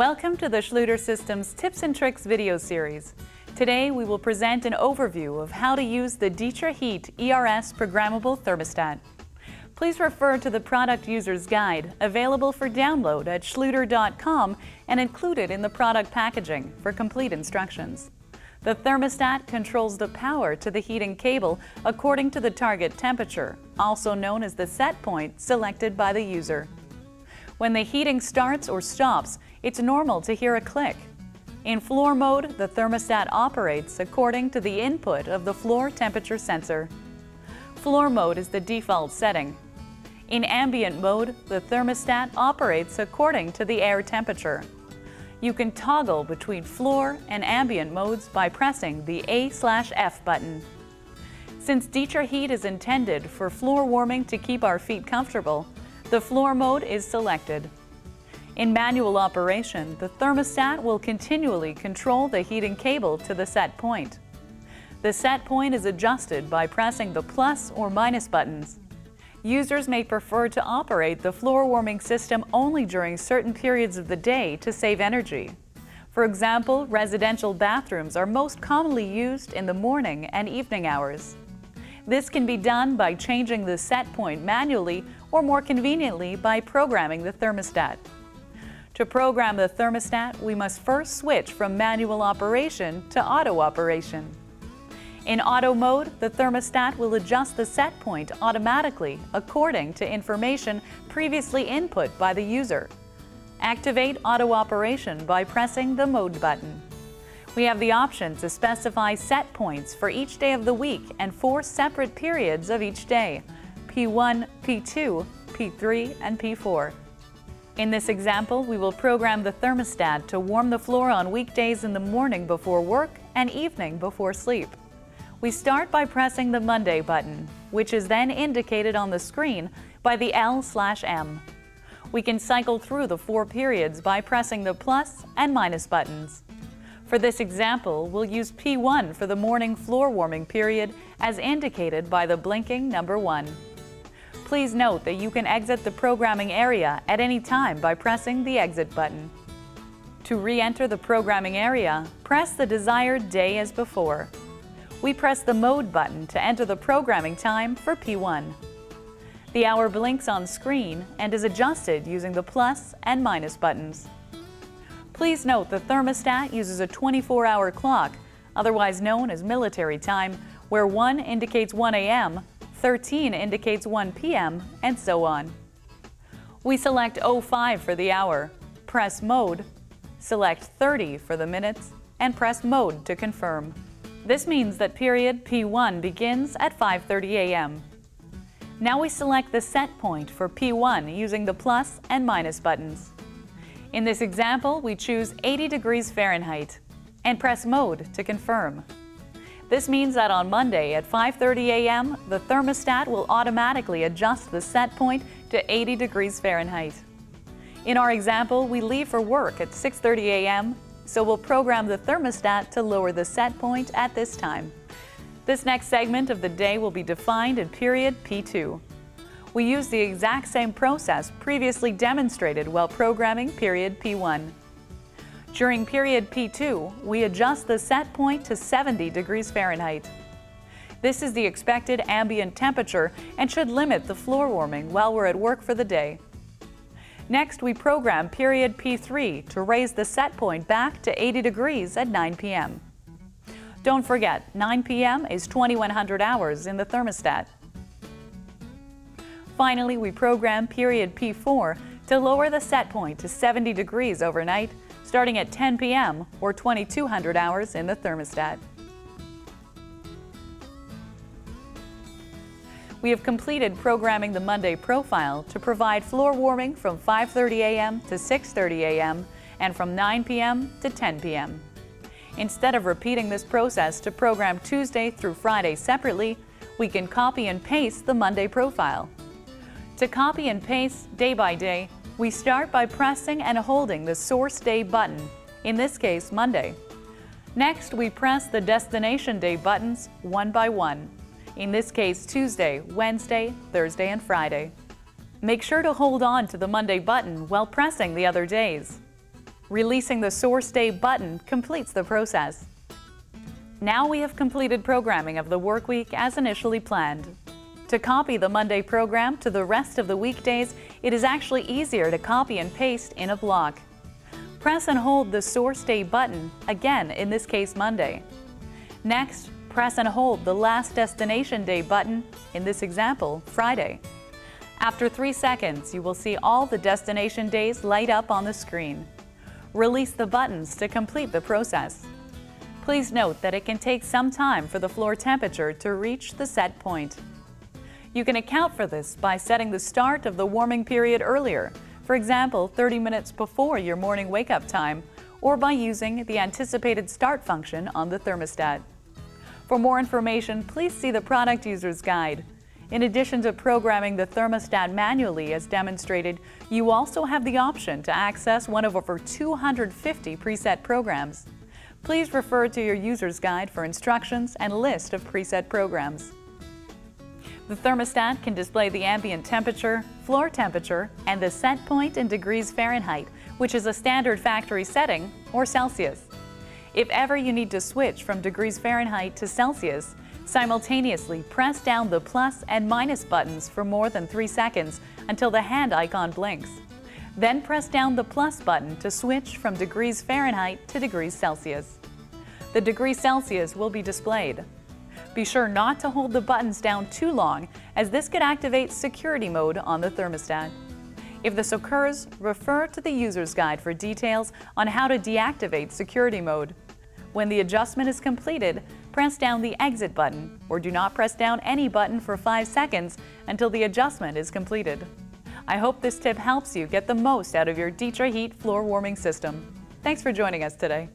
Welcome to the Schluter Systems Tips and Tricks video series. Today we will present an overview of how to use the Ditra Heat ERS programmable thermostat. Please refer to the product user's guide available for download at schluter.com and included in the product packaging for complete instructions. The thermostat controls the power to the heating cable according to the target temperature, also known as the set point selected by the user. When the heating starts or stops, it's normal to hear a click. In floor mode, the thermostat operates according to the input of the floor temperature sensor. Floor mode is the default setting. In ambient mode, the thermostat operates according to the air temperature. You can toggle between floor and ambient modes by pressing the A/F button. Since Ditra Heat is intended for floor warming to keep our feet comfortable, the floor mode is selected. In manual operation, the thermostat will continually control the heating cable to the set point. The set point is adjusted by pressing the plus or minus buttons. Users may prefer to operate the floor warming system only during certain periods of the day to save energy. For example, residential bathrooms are most commonly used in the morning and evening hours. This can be done by changing the set point manually or more conveniently by programming the thermostat. To program the thermostat, we must first switch from manual operation to auto operation. In auto mode, the thermostat will adjust the set point automatically according to information previously input by the user. Activate auto operation by pressing the mode button. We have the option to specify set points for each day of the week and four separate periods of each day, P1, P2, P3, and P4. In this example, we will program the thermostat to warm the floor on weekdays in the morning before work and evening before sleep. We start by pressing the Monday button, which is then indicated on the screen by the L/M. We can cycle through the four periods by pressing the plus and minus buttons. For this example, we'll use P1 for the morning floor warming period as indicated by the blinking number 1. Please note that you can exit the programming area at any time by pressing the exit button. To re-enter the programming area, press the desired day as before we press the Mode button to enter the programming time for P1. The hour blinks on screen and is adjusted using the plus and minus buttons. Please note the thermostat uses a 24-hour clock, otherwise known as military time, where 1 indicates 1 a.m., 13 indicates 1 p.m., and so on. We select 05 for the hour, press Mode, select 30 for the minutes, and press Mode to confirm. This means that period P1 begins at 5.30 a.m. Now we select the set point for P1 using the plus and minus buttons. In this example, we choose 80 degrees Fahrenheit and press Mode to confirm. This means that on Monday at 5.30 a.m., the thermostat will automatically adjust the set point to 80 degrees Fahrenheit. In our example, we leave for work at 6.30 a.m so we'll program the thermostat to lower the set point at this time. This next segment of the day will be defined in period P2. We use the exact same process previously demonstrated while programming period P1. During period P2, we adjust the set point to 70 degrees Fahrenheit. This is the expected ambient temperature and should limit the floor warming while we're at work for the day. Next, we program period P3 to raise the set point back to 80 degrees at 9 p.m. Don't forget, 9 p.m. is 2100 hours in the thermostat. Finally, we program period P4 to lower the set point to 70 degrees overnight, starting at 10 p.m. or 2200 hours in the thermostat. We have completed programming the Monday profile to provide floor warming from 5.30 a.m. to 6.30 a.m. and from 9 p.m. to 10 p.m. Instead of repeating this process to program Tuesday through Friday separately, we can copy and paste the Monday profile. To copy and paste day by day, we start by pressing and holding the Source Day button, in this case Monday. Next, we press the Destination Day buttons one by one in this case Tuesday, Wednesday, Thursday, and Friday. Make sure to hold on to the Monday button while pressing the other days. Releasing the Source Day button completes the process. Now we have completed programming of the work week as initially planned. To copy the Monday program to the rest of the weekdays, it is actually easier to copy and paste in a block. Press and hold the Source Day button, again in this case Monday. Next, press and hold the Last Destination Day button, in this example, Friday. After three seconds, you will see all the destination days light up on the screen. Release the buttons to complete the process. Please note that it can take some time for the floor temperature to reach the set point. You can account for this by setting the start of the warming period earlier, for example 30 minutes before your morning wake-up time, or by using the anticipated start function on the thermostat. For more information, please see the Product User's Guide. In addition to programming the thermostat manually as demonstrated, you also have the option to access one of over 250 preset programs. Please refer to your user's guide for instructions and list of preset programs. The thermostat can display the ambient temperature, floor temperature, and the set point in degrees Fahrenheit, which is a standard factory setting, or Celsius. If ever you need to switch from degrees Fahrenheit to Celsius, simultaneously press down the plus and minus buttons for more than 3 seconds until the hand icon blinks. Then press down the plus button to switch from degrees Fahrenheit to degrees Celsius. The degree Celsius will be displayed. Be sure not to hold the buttons down too long as this could activate security mode on the thermostat. If this occurs, refer to the user's guide for details on how to deactivate security mode. When the adjustment is completed, press down the exit button or do not press down any button for 5 seconds until the adjustment is completed. I hope this tip helps you get the most out of your Ditra Heat floor warming system. Thanks for joining us today.